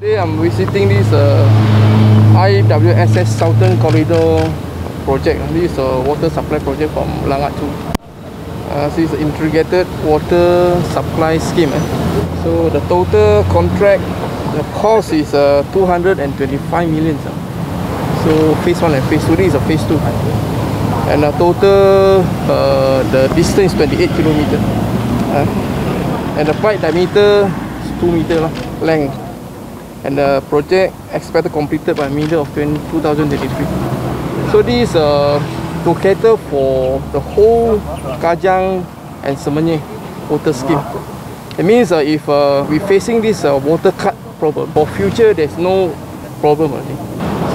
Today I'm visiting this uh, IWSS Southern Corridor project. This is a water supply project from Langat 2. Uh, this is an integrated water supply scheme. Eh. So the total contract, the cost is uh, 225 million. sir. So phase 1 and phase 2, this is a phase 2. And the total, uh, the distance is 28 kilometer. Uh, and the pipe diameter is 2 meter lah, length and the project expected completed by middle of 20, 2023. So this uh, to cater for the whole Kajang and Semenyih water scheme. It means uh, if uh, we're facing this uh, water cut problem, for future there's no problem. Think.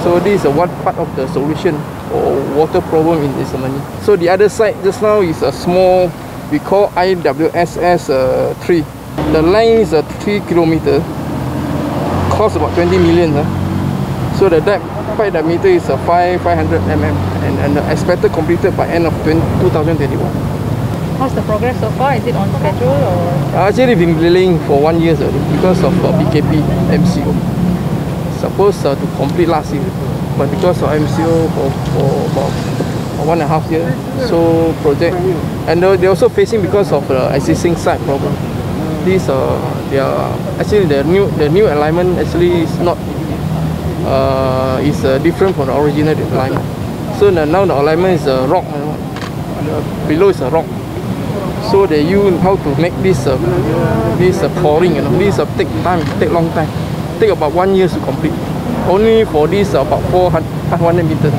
So this is uh, one part of the solution for water problem in Semenyih. So the other side just now is a small, we call IWSS uh, 3. The length is uh, 3 kilometer cost about 20 million. Huh? So the depth pipe diameter is a 5 500 mm and, and expected completed by end of 20, 2021. How's the progress so far? Is it on schedule or? Uh, Actually, been delaying for one year already because of uh, PKP MCO. Supposed uh, to complete last year, but because of MCO for, for about one and a half year, so project, and they- they're also facing because of the existing site problem. These uh, they are actually the new the new alignment actually is not uh, is uh, different from the original alignment. So the, now the alignment is a rock, you know, the below is a rock. So they use how to make this uh, this uh, pouring, you know, this uh, take time, take long time, take about one year to complete. Only for this uh, about 400, 500 meters.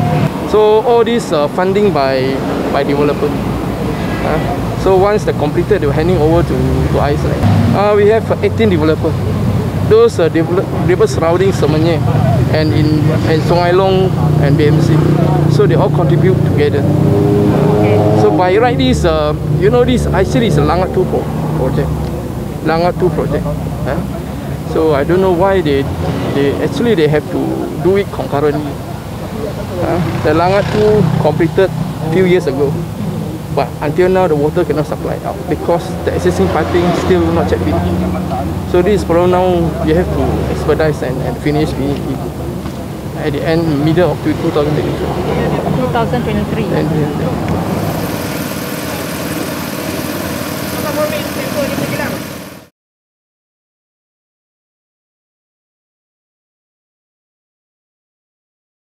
So all this uh, funding by by developer. Uh, so once they completed, they were handing over to, to Iceland. Uh, we have uh, 18 developers. Those uh, develop, developers surrounding Semenyih and in and Sungai Long and BMC. So they all contribute together. So by right this, uh, you know this actually is a Langat 2 pro- project. Langat 2 project. huh? So I don't know why they, they actually they have to do it concurrently. Uh, the Langat 2 completed a few years ago. But until now the water cannot supply out because the existing piping still not checked in. So this problem now you have to expedite and, and finish it it at the end middle of 2023. 2023. And,